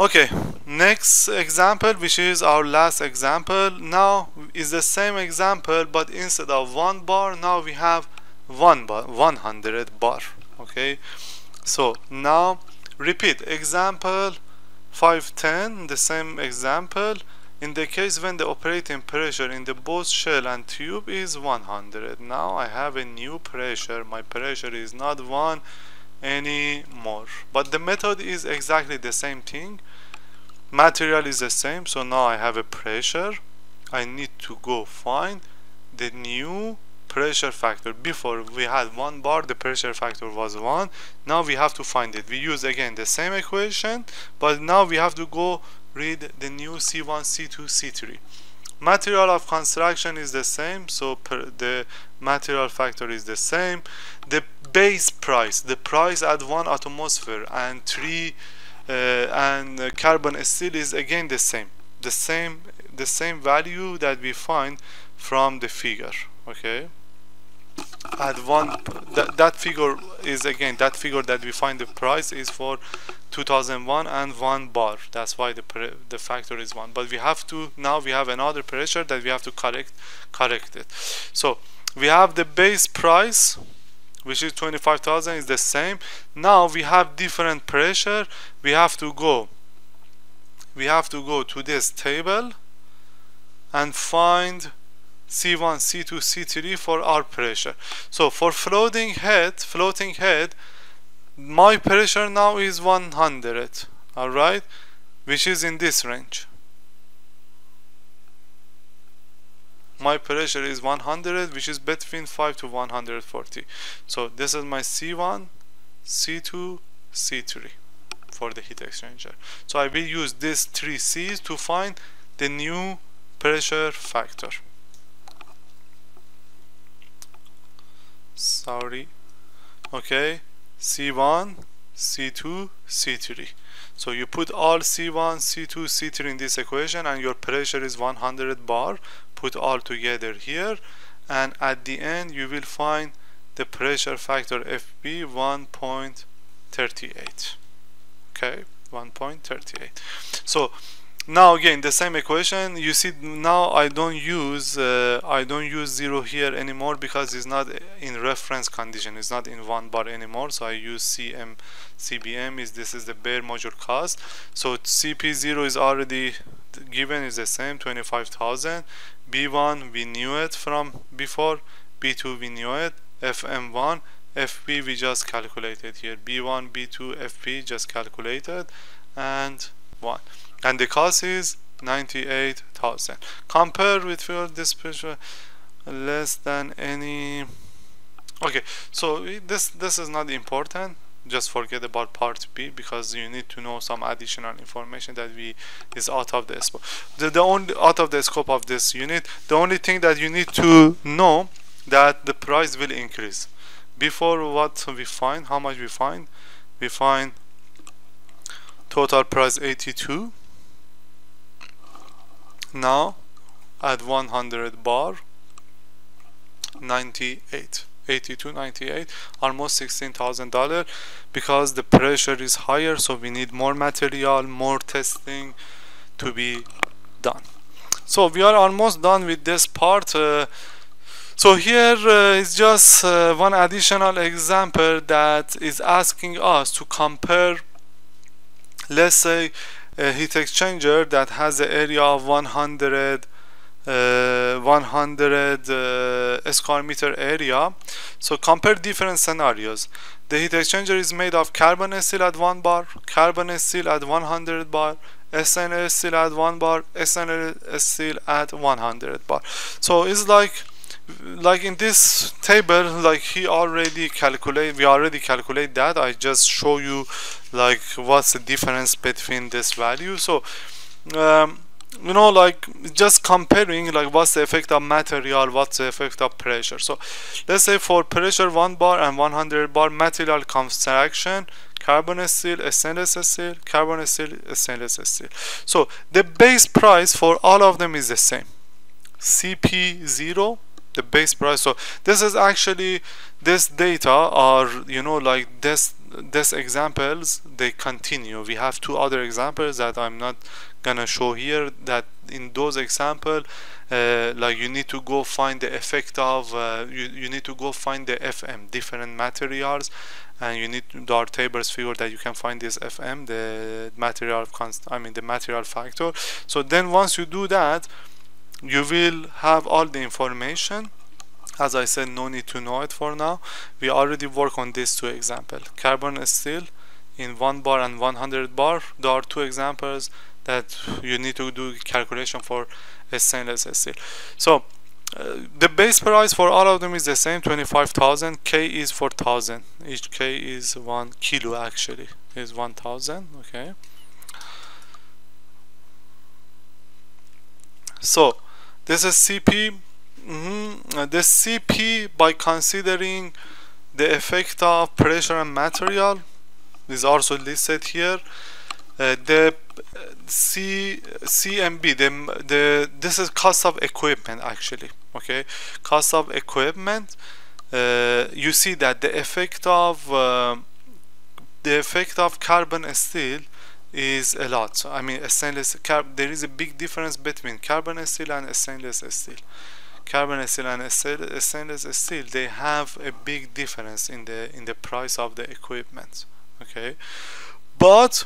okay next example which is our last example. Now is the same example but instead of one bar now we have one bar 100 bar okay? So now repeat example 510 the same example. In the case when the operating pressure in the both shell and tube is 100 now I have a new pressure. My pressure is not 1 anymore. But the method is exactly the same thing material is the same so now I have a pressure. I need to go find the new pressure factor. Before we had one bar the pressure factor was one. Now we have to find it. We use again the same equation but now we have to go read the new C1 C2 C3 material of construction is the same so the material factor is the same. The base price the price at one atmosphere and three and uh, carbon steel is again the same the same the same value that we find from the figure okay? At one that, that figure is again that figure that we find the price is for 2001 and one bar. That's why the the factor is one. But we have to now we have another pressure that we have to correct correct it. So we have the base price which is 25,000 is the same now we have different pressure we have to go we have to go to this table and find C1, C2, C3 for our pressure. So for floating head, floating head, my pressure now is 100, alright, which is in this range. My pressure is 100, which is between 5 to 140. So this is my C1, C2, C3 for the heat exchanger. So I will use these three C's to find the new pressure factor. sorry okay c1 c2 c3 so you put all c1 c2 c3 in this equation and your pressure is 100 bar put all together here and at the end you will find the pressure factor fb 1.38 okay 1.38 so now again the same equation. You see now I don't use uh, I don't use zero here anymore because it's not in reference condition. It's not in one bar anymore. So I use CM CBM is this is the bare module cost. So CP0 is already given is the same 25,000 B1 we knew it from before. B2 we knew it. FM1 FP we just calculated here. B1 B2 FP just calculated. And 1 and the cost is 98,000 compare with your dispatcher less than any okay so this this is not important just forget about part B because you need to know some additional information that we is out of the scope the, the only out of the scope of this unit. The only thing that you need to know that the price will increase. Before what we find how much we find? We find total price 82 now at 100 bar 98 82 98 almost 16,000 dollar because the pressure is higher so we need more material more testing to be done. So we are almost done with this part uh, so here uh, is just uh, one additional example that is asking us to compare let's say a heat exchanger that has an area of 100 uh, 100 uh, square meter area. So compare different scenarios. The heat exchanger is made of carbon steel at 1 bar carbon steel at 100 bar stainless steel at 1 bar stainless steel at 100 bar. So it's like like in this table like he already calculate we already calculate that. I just show you like what's the difference between this value. So um, you know like just comparing like what's the effect of material what's the effect of pressure. So let's say for pressure 1 bar and 100 bar material construction carbon steel stainless steel carbon steel stainless steel so the base price for all of them is the same. Cp0 the base price. So this is actually this data are you know like this these examples they continue. We have two other examples that I'm not gonna show here that in those example uh, like you need to go find the effect of uh, you, you need to go find the FM different materials and you need there are tables figure that you can find this FM the material const I mean the material factor. So then once you do that you will have all the information. As I said no need to know it for now. We already work on these two examples. Carbon steel in 1 bar and 100 bar. There are two examples that you need to do calculation for stainless steel. So uh, the base price for all of them is the same 25,000 K is 4,000 each K is 1 kilo actually is 1,000 okay? So this is CP mm -hmm. the CP by considering the effect of pressure and material is also listed here uh, the C CMB the the this is cost of equipment actually okay? Cost of equipment uh, you see that the effect of uh, the effect of carbon steel is a lot. So I mean stainless there is a big difference between carbon steel and stainless steel. Carbon steel and stainless steel they have a big difference in the in the price of the equipment okay? But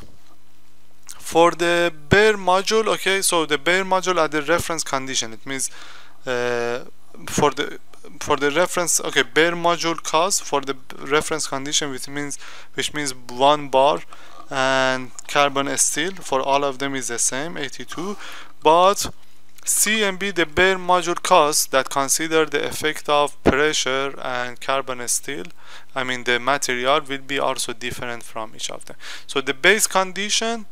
for the bare module okay so the bare module at the reference condition. It means uh, for the for the reference okay bare module cost for the reference condition which means which means one bar and carbon steel for all of them is the same 82 but C and B the bare module cost that consider the effect of pressure and carbon steel I mean the material will be also different from each of them. So the base condition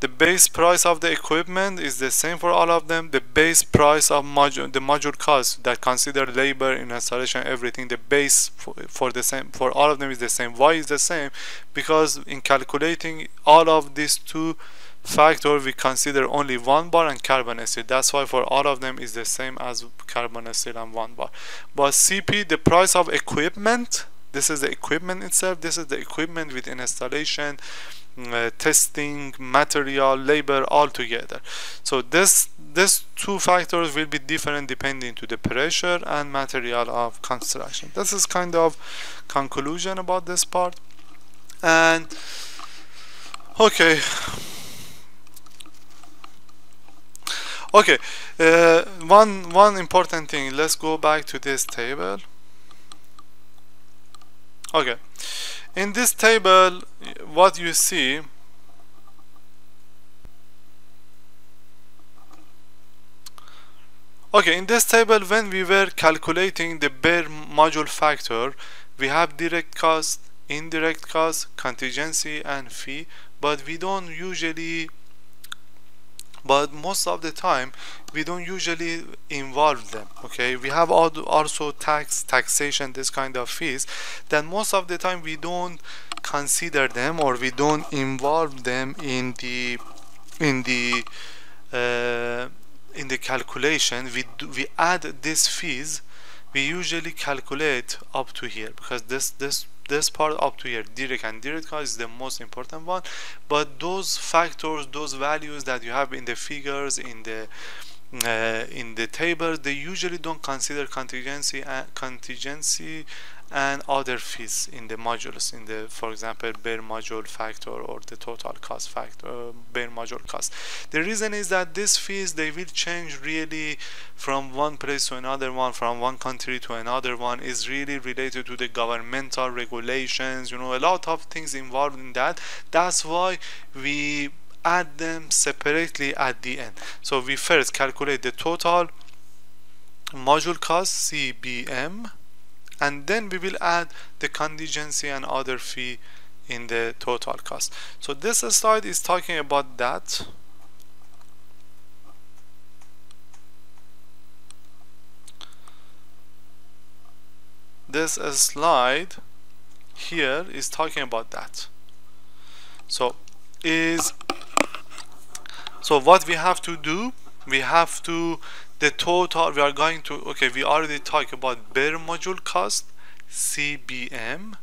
the base price of the equipment is the same for all of them. The base price of module the module cost that consider labor in installation everything the base for, for the same for all of them is the same. Why is the same? Because in calculating all of these two factors we consider only one bar and carbon steel. That's why for all of them is the same as carbon steel and one bar. But cp the price of equipment this is the equipment itself. This is the equipment with installation uh, testing material labor all together. So this these two factors will be different depending to the pressure and material of construction. This is kind of conclusion about this part. And okay. Okay uh, one one important thing. Let's go back to this table. Okay in this table what you see okay in this table when we were calculating the bare module factor we have direct cost indirect cost contingency and fee but we don't usually but most of the time we don't usually involve them okay? We have also tax taxation this kind of fees. Then most of the time we don't consider them or we don't involve them in the in the uh, in the calculation. We do, we add these fees we usually calculate up to here because this this this part up to here direct and direct cost is the most important one. But those factors those values that you have in the figures in the uh, in the table they usually don't consider contingency and uh, contingency and other fees in the modules in the for example bare module factor or the total cost factor uh, bare module cost. The reason is that these fees they will change really from one place to another one from one country to another one is really related to the governmental regulations you know a lot of things involved in that. That's why we add them separately at the end. So we first calculate the total module cost CBM and then we will add the contingency and other fee in the total cost. So this slide is talking about that. This slide here is talking about that. So is so what we have to do we have to the total we are going to okay we already talked about bare module cost CBM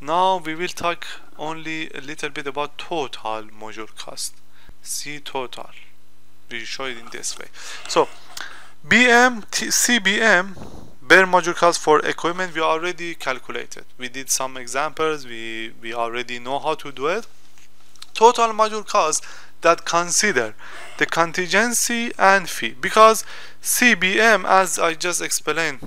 now we will talk only a little bit about total module cost c total. We show it in this way. So bm cbm bare module cost for equipment we already calculated. We did some examples we we already know how to do it total module cost that consider the contingency and fee. Because CBM as I just explained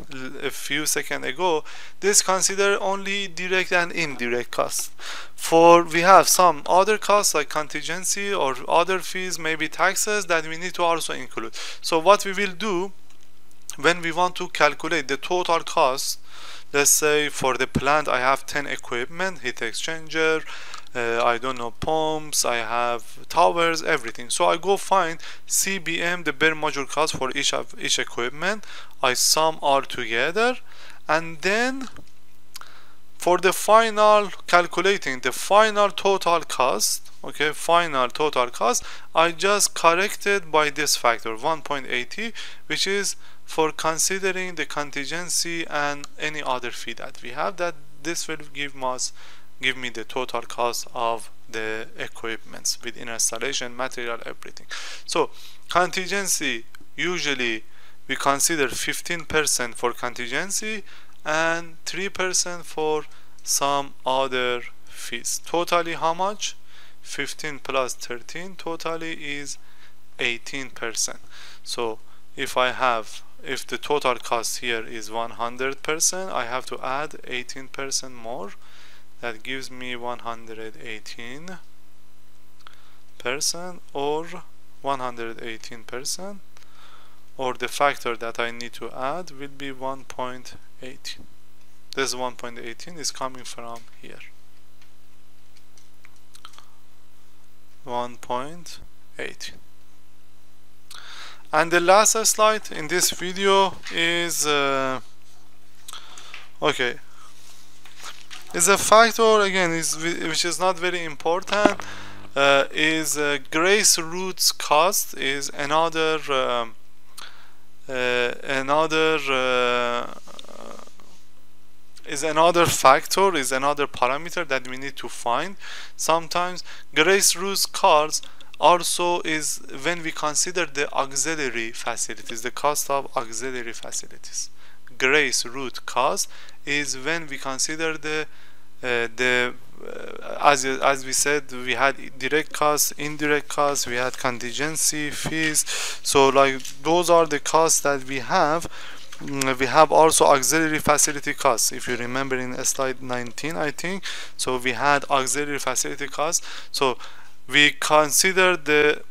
a few seconds ago this consider only direct and indirect costs. For we have some other costs like contingency or other fees maybe taxes that we need to also include. So what we will do when we want to calculate the total cost let's say for the plant I have 10 equipment heat exchanger uh, I don't know pumps I have towers everything. So I go find CBM the bare module cost for each of each equipment. I sum all together and then for the final calculating the final total cost okay final total cost I just corrected by this factor 1.80 which is for considering the contingency and any other fee that we have that this will give us give me the total cost of the equipments with installation material everything. So contingency usually we consider 15% for contingency and 3% for some other fees. Totally how much? 15 plus 13 totally is 18% so if I have if the total cost here is 100% I have to add 18% more that gives me 118 percent or 118 percent or the factor that I need to add will be 1.18 this 1.18 is coming from here. 1.18 and the last slide in this video is uh, okay is a factor again is which is not very important uh, is uh, grass roots cost is another um, uh, another uh, is another factor is another parameter that we need to find. Sometimes grass roots cost also is when we consider the auxiliary facilities the cost of auxiliary facilities grass root cost is when we consider the uh, the uh, as as we said we had direct costs indirect costs we had contingency fees. So like those are the costs that we have. Mm, we have also auxiliary facility costs. If you remember in slide 19 i think so we had auxiliary facility costs. So we consider the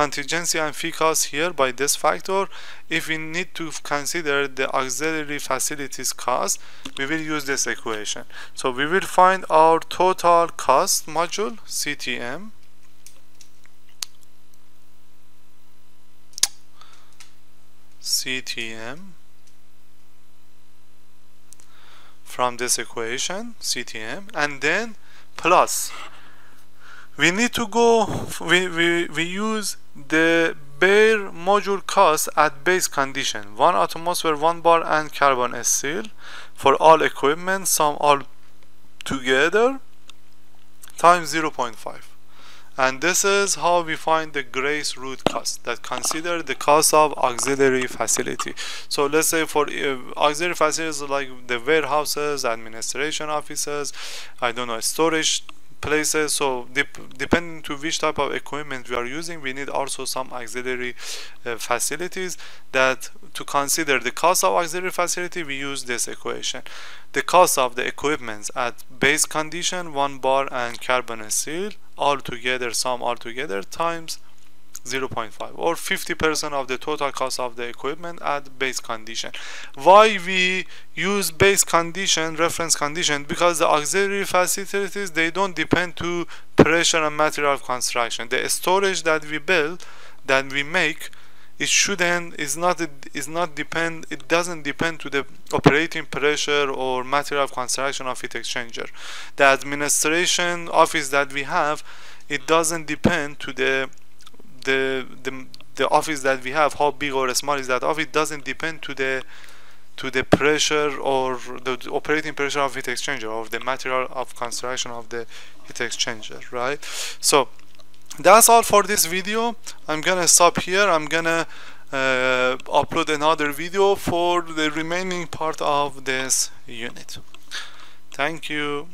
contingency and fee cost here by this factor. If we need to consider the auxiliary facilities cost we will use this equation. So we will find our total cost module CTM CTM from this equation CTM and then plus we need to go we, we, we use the bare module cost at base condition. One atmosphere one bar and carbon steel for all equipment sum all together times 0.5 and this is how we find the grass root cost that consider the cost of auxiliary facility. So let's say for uh, auxiliary facilities like the warehouses administration offices i don't know storage places. So dep depending to which type of equipment we are using we need also some auxiliary uh, facilities that to consider the cost of auxiliary facility we use this equation. The cost of the equipments at base condition one bar and carbon steel all together sum all together times 0.5 or 50% of the total cost of the equipment at base condition. Why we use base condition, reference condition? Because the auxiliary facilities, they don't depend to pressure and material construction. The storage that we build, that we make, it shouldn't is not is not depend it doesn't depend to the operating pressure or material construction of heat exchanger the administration office that we have it doesn't depend to the the the the office that we have how big or small is that office doesn't depend to the to the pressure or the operating pressure of heat exchanger or the material of construction of the heat exchanger right? So that's all for this video. I'm gonna stop here. I'm gonna uh, upload another video for the remaining part of this unit. Thank you